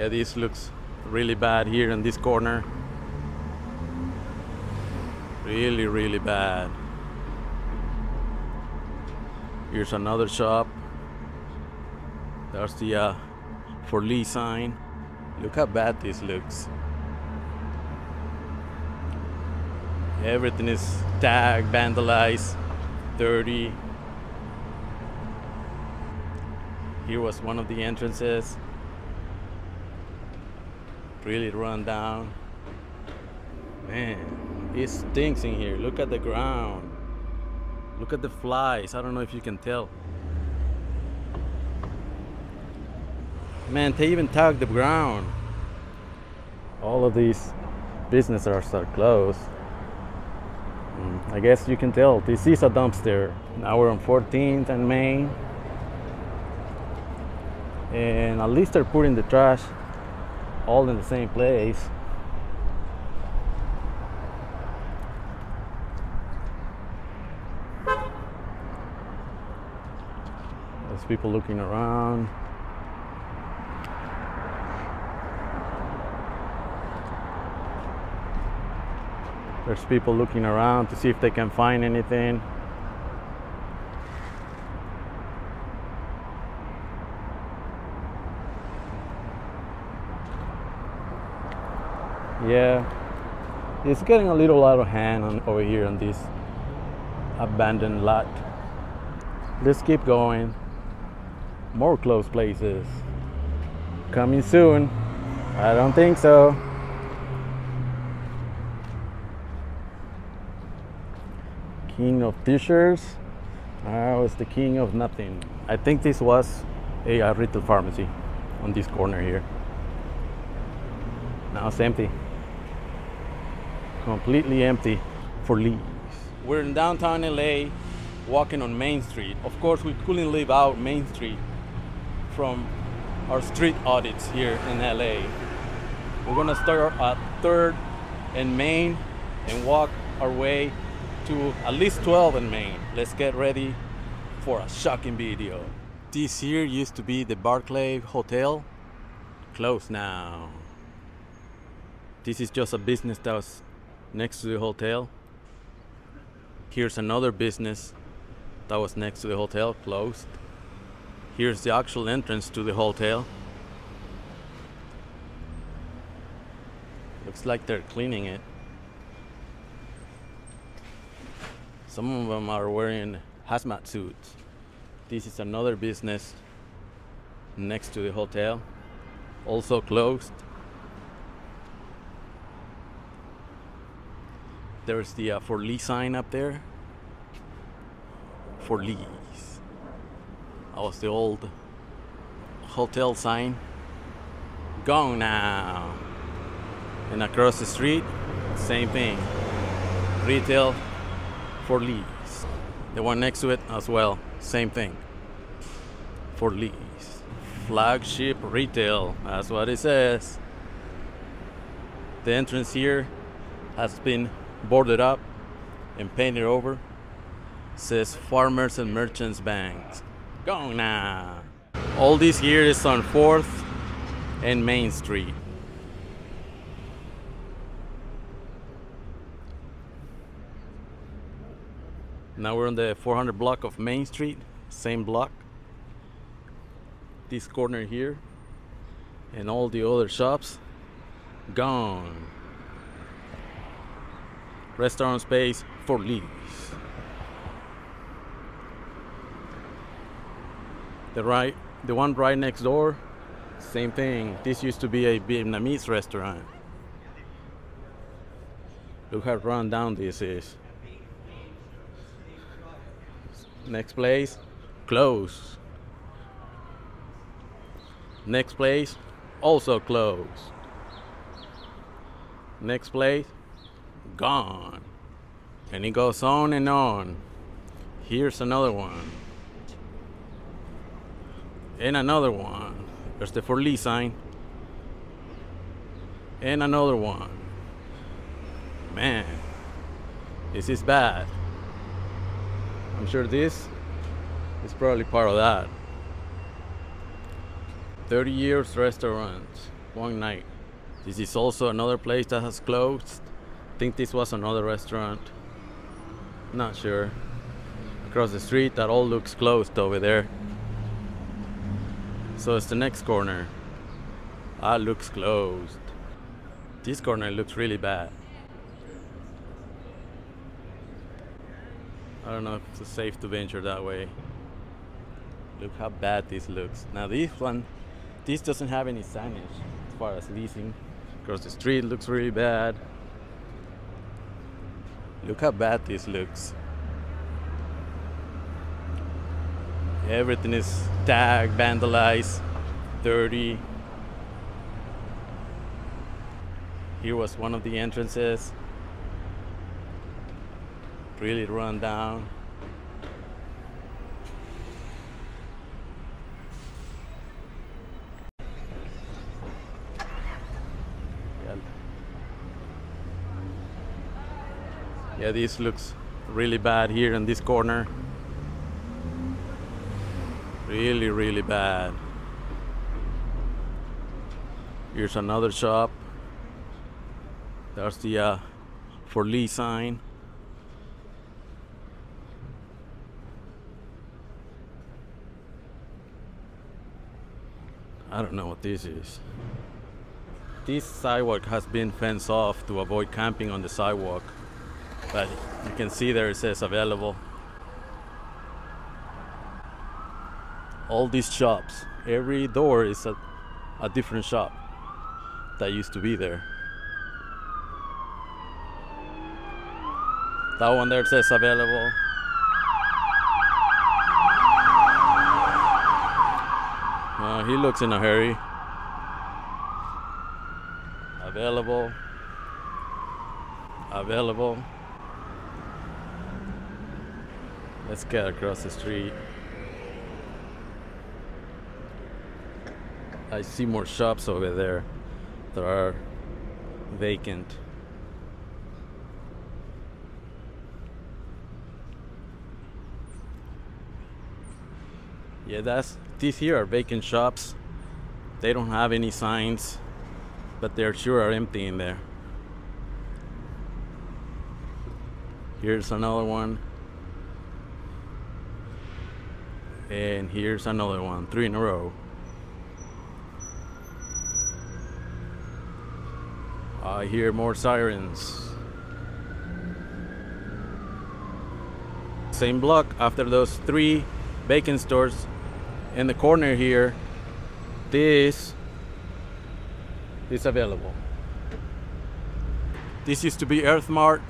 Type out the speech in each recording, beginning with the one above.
Yeah, this looks really bad here in this corner. Really, really bad. Here's another shop. There's the uh, for Lee sign. Look how bad this looks. Everything is tagged, vandalized, dirty. Here was one of the entrances. Really run down. Man, it stinks in here. Look at the ground. Look at the flies. I don't know if you can tell. Man, they even tagged the ground. All of these businesses are closed. Mm, I guess you can tell this is a dumpster. Now we're on 14th and Main. And at least they're putting the trash all in the same place. There's people looking around. There's people looking around to see if they can find anything. Yeah, it's getting a little out of hand on, over here on this abandoned lot. Let's keep going. More closed places. Coming soon. I don't think so. King of t-shirts. I was the king of nothing. I think this was a, a retail pharmacy on this corner here. Now it's empty. Completely empty for leaves. We're in downtown LA walking on Main Street. Of course, we couldn't leave out Main Street from our street audits here in LA. We're gonna start at 3rd and Main and walk our way to at least 12 and Main. Let's get ready for a shocking video. This here used to be the Barclay Hotel. Closed now. This is just a business that was next to the hotel. Here's another business that was next to the hotel, closed. Here's the actual entrance to the hotel. Looks like they're cleaning it. Some of them are wearing hazmat suits. This is another business next to the hotel, also closed. There's the uh, for lease sign up there. For lease. That was the old hotel sign. Gone now. And across the street, same thing. Retail for lease. The one next to it as well, same thing. For lease. Flagship retail, that's what it says. The entrance here has been boarded up and painted over. says Farmers and Merchants Banks. Gone now. All this here is on 4th and Main Street. Now we're on the 400 block of Main Street, same block. This corner here and all the other shops gone restaurant space for lease. The right, the one right next door, same thing. This used to be a Vietnamese restaurant. Look how run down this is. Next place, close. Next place, also closed. Next place, gone. And it goes on and on. Here's another one. And another one. There's the for lease sign. And another one. Man, this is bad. I'm sure this is probably part of that. 30 years restaurant. one night. This is also another place that has closed. I think this was another restaurant. Not sure. Across the street, that all looks closed over there. So it's the next corner. Ah, looks closed. This corner looks really bad. I don't know if it's safe to venture that way. Look how bad this looks. Now this one, this doesn't have any signage as far as leasing. Across the street looks really bad. Look how bad this looks. Everything is tagged, vandalized, dirty. Here was one of the entrances. Really run down. Yeah, this looks really bad here in this corner. Really, really bad. Here's another shop. There's the uh, for lease sign. I don't know what this is. This sidewalk has been fenced off to avoid camping on the sidewalk but you can see there it says available. All these shops every door is a, a different shop that used to be there. That one there says available. Uh, he looks in a hurry. Available. Available Let's get across the street. I see more shops over there that are vacant. Yeah, that's these here are vacant shops. They don't have any signs, but they're sure are empty in there. Here's another one. And here's another one, three in a row. I hear more sirens. Same block after those three bacon stores in the corner here. This is available. This used to be Earthmart.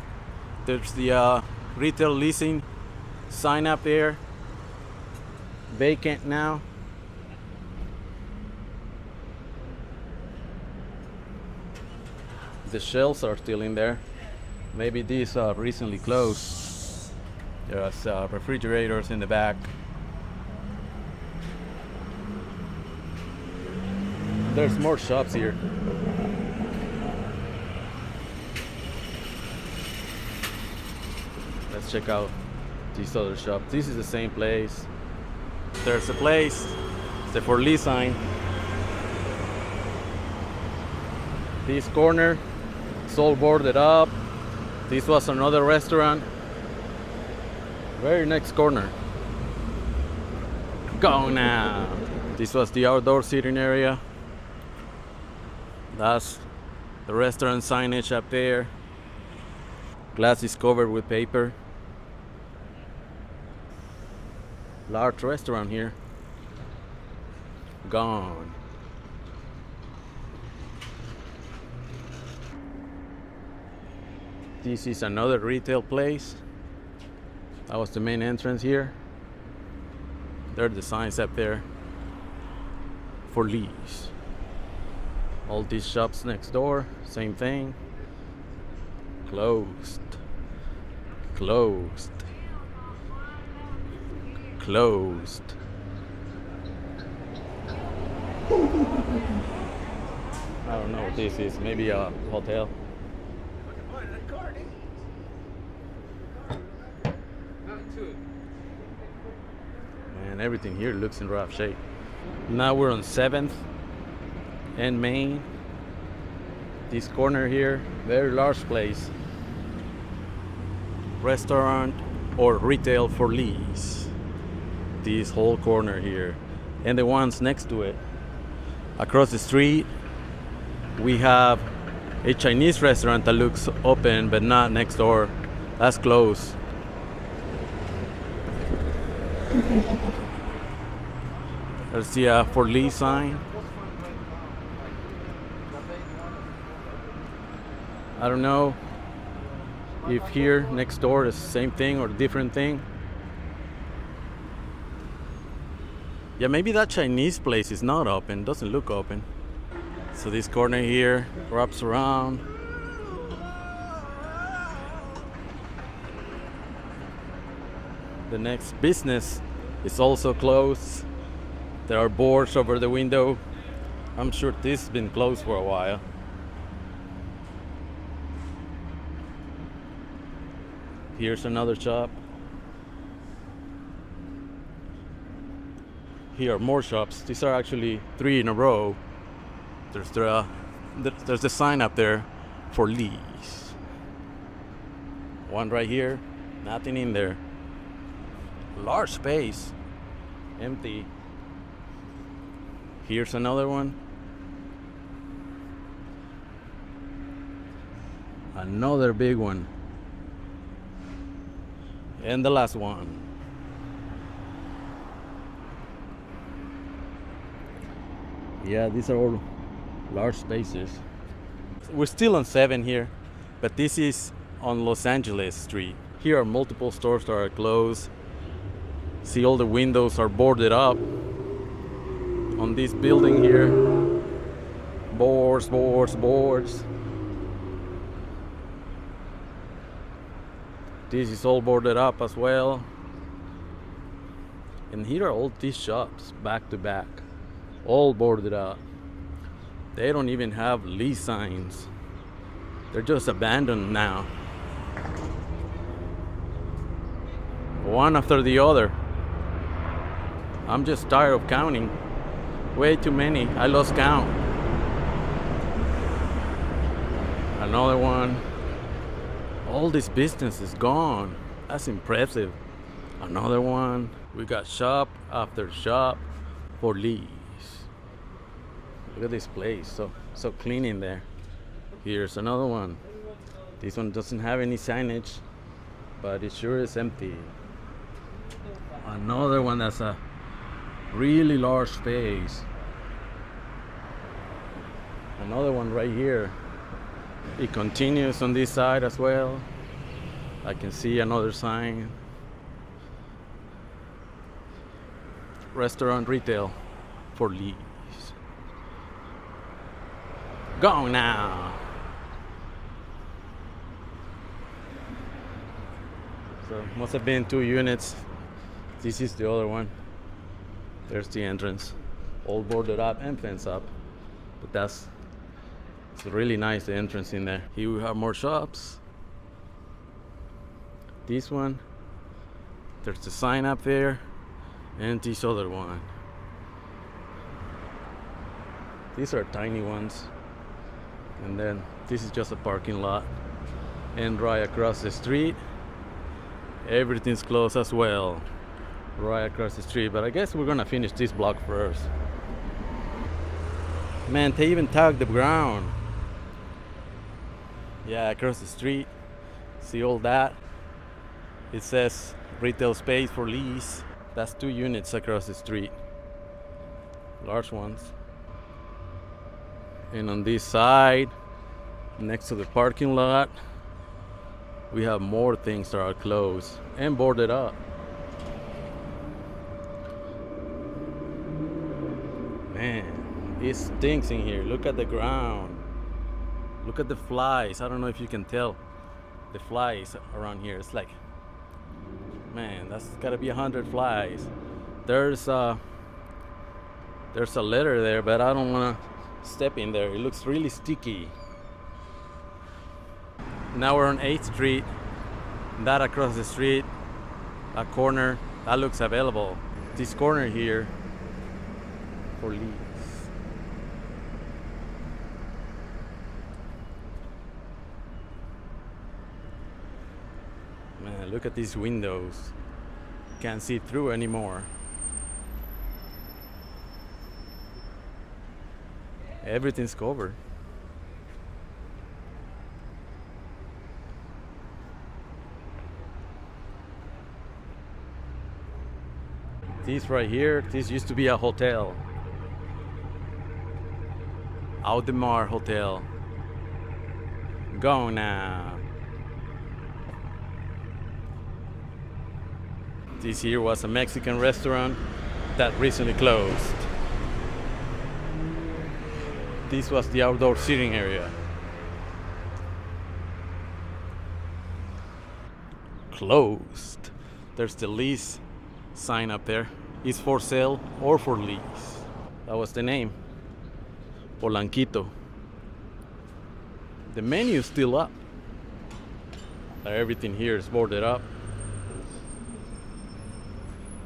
There's the uh, retail leasing sign up there vacant now. The shelves are still in there. Maybe these are recently closed. There's uh, refrigerators in the back. There's more shops here. Let's check out these other shops. This is the same place. There's a place, the for lease sign. This corner, it's all boarded up. This was another restaurant. Very next corner. Go now. This was the outdoor seating area. That's the restaurant signage up there. Glass is covered with paper. Large restaurant here. Gone. This is another retail place. That was the main entrance here. There are the signs up there for lease. All these shops next door same thing. Closed. Closed closed. I don't know what this is. Maybe a hotel. Man, everything here looks in rough shape. Now we're on 7th and Main. This corner here, very large place. Restaurant or retail for lease. This whole corner here. And the ones next to it. Across the street, we have a Chinese restaurant that looks open but not next door. That's closed. There's the uh, for lease sign. I don't know if here next door is the same thing or different thing. Yeah, maybe that Chinese place is not open, doesn't look open. So this corner here wraps around. The next business is also closed. There are boards over the window. I'm sure this has been closed for a while. Here's another shop. Here are more shops. These are actually three in a row. There's the, there's the sign up there for lease. One right here, nothing in there. Large space, empty. Here's another one. Another big one. And the last one. Yeah, these are all large spaces. We're still on 7 here, but this is on Los Angeles Street. Here are multiple stores that are closed. See all the windows are boarded up on this building here. Boards, boards, boards. This is all boarded up as well. And here are all these shops back to back, all boarded up. They don't even have lease signs. They're just abandoned now. One after the other. I'm just tired of counting. Way too many. I lost count. Another one. All this business is gone. That's impressive. Another one. We got shop after shop for lease. Look at this place. So so clean in there. Here's another one. This one doesn't have any signage, but it sure is empty. Another one that's a really large space. Another one right here. It continues on this side as well. I can see another sign. Restaurant retail for lease. Go now. So must have been two units. This is the other one. There's the entrance. All boarded up and fenced up. But that's it's really nice the entrance in there. Here we have more shops. This one. There's the sign up there. And this other one. These are tiny ones. And then this is just a parking lot. And right across the street, everything's closed as well. Right across the street but I guess we're gonna finish this block first. Man they even tagged the ground. Yeah across the street. See all that? It says retail space for lease. That's two units across the street. Large ones and on this side next to the parking lot we have more things that are closed and boarded up Man, it stinks in here. Look at the ground. Look at the flies. I don't know if you can tell the flies around here. It's like, man, that's gotta be a hundred flies. There's a, there's a letter there, but I don't wanna step in there. It looks really sticky. Now we're on 8th Street. That across the street, a corner, that looks available. This corner here for. Man, look at these windows. Can't see through anymore. Everything's covered. This right here, this used to be a hotel. Audemars Hotel. Go now. This here was a Mexican restaurant that recently closed. This was the outdoor seating area. Closed. There's the lease sign up there. It's for sale or for lease. That was the name. Polanquito. The menu's still up. Everything here is boarded up.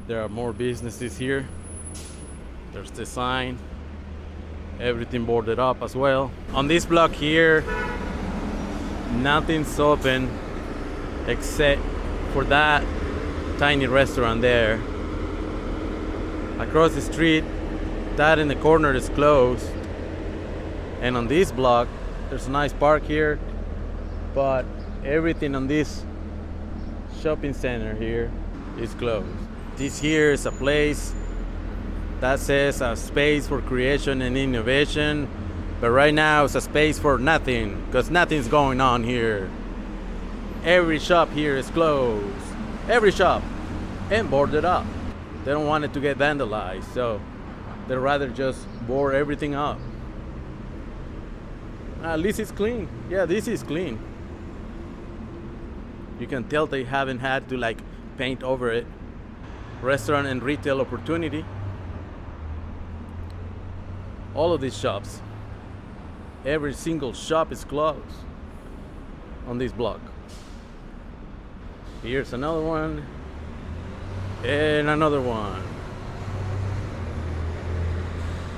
There are more businesses here. There's the sign. Everything boarded up as well. On this block here, nothing's open except for that tiny restaurant there. Across the street, that in the corner is closed. And on this block, there's a nice park here, but everything on this shopping center here is closed. This here is a place that says a space for creation and innovation, but right now it's a space for nothing because nothing's going on here. Every shop here is closed. Every shop and boarded up. They don't want it to get vandalized, so they'd rather just board everything up. At least it's clean. Yeah, this is clean. You can tell they haven't had to like paint over it restaurant and retail opportunity. All of these shops, every single shop is closed on this block. Here's another one, and another one.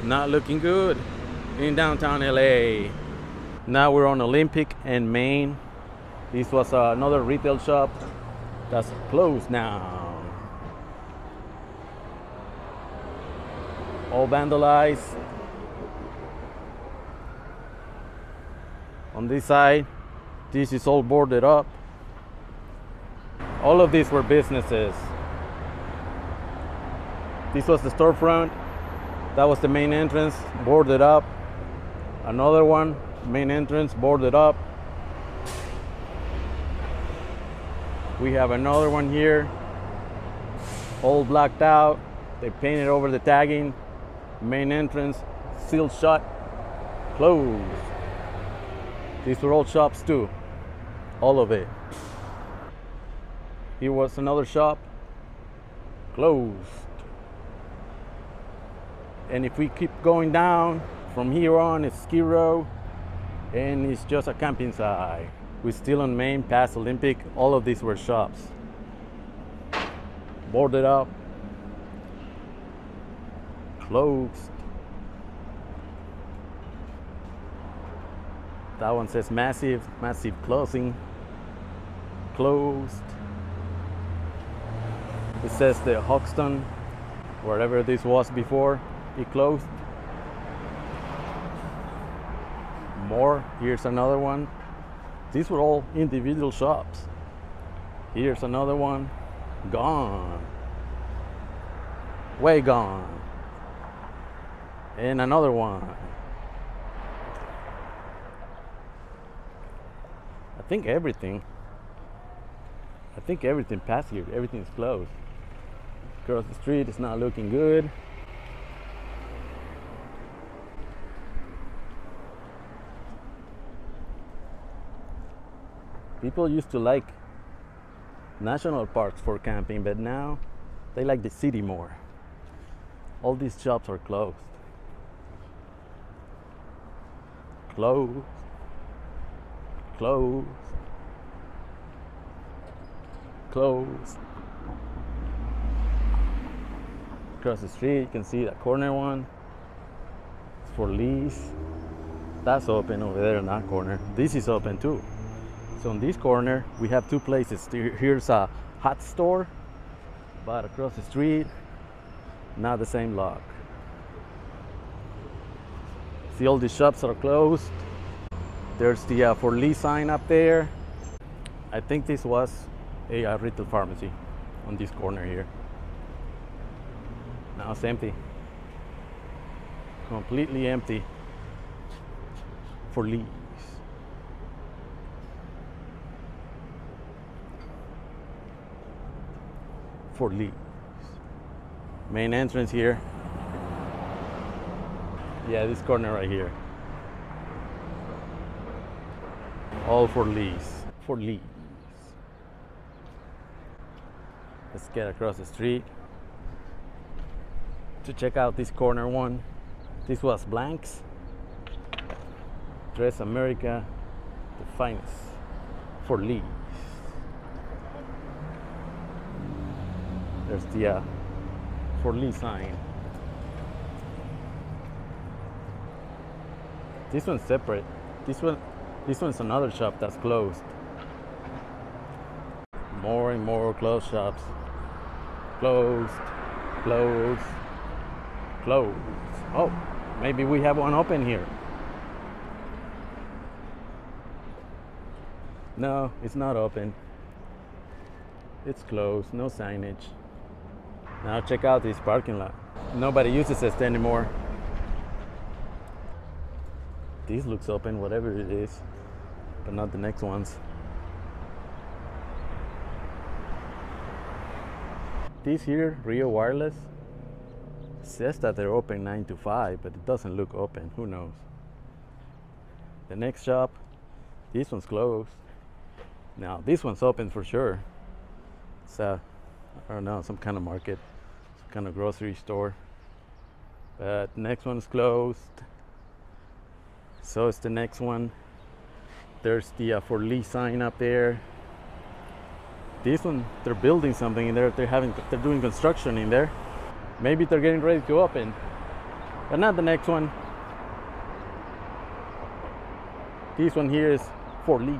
Not looking good in downtown LA. Now we're on Olympic and Main. This was another retail shop that's closed now. all vandalized. On this side, this is all boarded up. All of these were businesses. This was the storefront. That was the main entrance, boarded up. Another one, main entrance, boarded up. We have another one here, all blacked out. They painted over the tagging main entrance sealed shut closed these were all shops too. All of it. Here was another shop. Closed. And if we keep going down from here on it's Skid Row and it's just a camping site. We're still on main past olympic. All of these were shops. Boarded up. Closed. That one says massive, massive closing. Closed. It says the Hoxton, wherever this was before, it closed. More. Here's another one. These were all individual shops. Here's another one. Gone. Way gone and another one. Think everything. I think everything past here, everything's closed. Across the street, it's not looking good. People used to like national parks for camping, but now they like the city more. All these shops are closed. closed, closed, closed. Across the street, you can see that corner one. It's for lease. That's open over there in that corner. This is open too. So in this corner, we have two places. Here's a hot store, but across the street, not the same lock. See all the shops are closed. There's the uh, for lease sign up there. I think this was a, a retail pharmacy on this corner here. Now it's empty. Completely empty for lease. For lease. Main entrance here. Yeah, this corner right here. All for lease. For lease. Let's get across the street to check out this corner one. This was Blanks. Dress America, the finest for lease. There's the uh, for lease sign. This one's separate. This one, this one's another shop that's closed. More and more closed shops. Closed, closed, closed. Oh, maybe we have one open here. No, it's not open. It's closed, no signage. Now check out this parking lot. Nobody uses it anymore. This looks open, whatever it is, but not the next ones. This here, Rio Wireless, says that they're open 9 to 5, but it doesn't look open. Who knows? The next shop, this one's closed. Now, this one's open for sure. It's a, I don't know, some kind of market, some kind of grocery store. But next one's closed. So is the next one. There's the uh, for lease sign up there. This one, they're building something in there. They're having, they're doing construction in there. Maybe they're getting ready to open, but not the next one. This one here is for lease.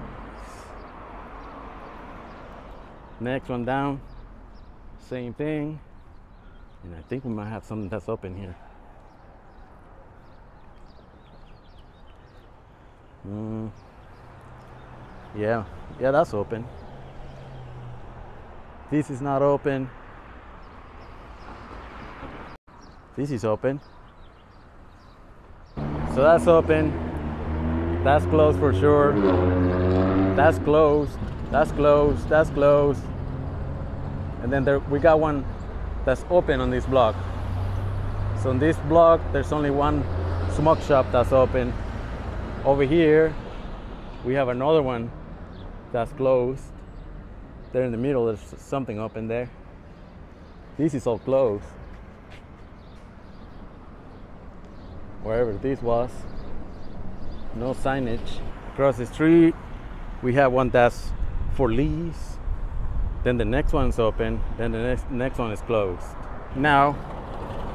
Next one down, same thing. And I think we might have something that's open here. Mm. Yeah, yeah, that's open. This is not open. This is open. So that's open. That's closed for sure. That's closed. That's closed. That's closed. And then there we got one that's open on this block. So on this block, there's only one smoke shop that's open. Over here, we have another one that's closed. There in the middle, there's something open there. This is all closed. Wherever this was, no signage. Across the street, we have one that's for lease. Then the next one's open. Then the next next one is closed. Now,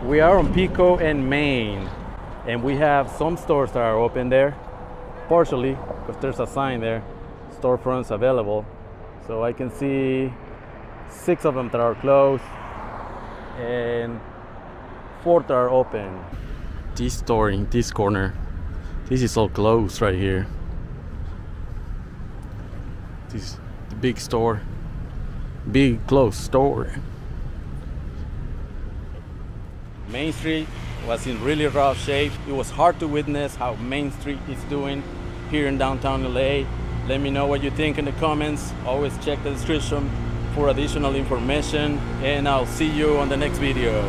we are on Pico and Main, and we have some stores that are open there partially because there's a sign there storefronts available so I can see six of them that are closed and four that are open this store in this corner this is all closed right here this the big store big closed store Main Street was in really rough shape. It was hard to witness how Main Street is doing here in downtown LA. Let me know what you think in the comments. Always check the description for additional information and I'll see you on the next video.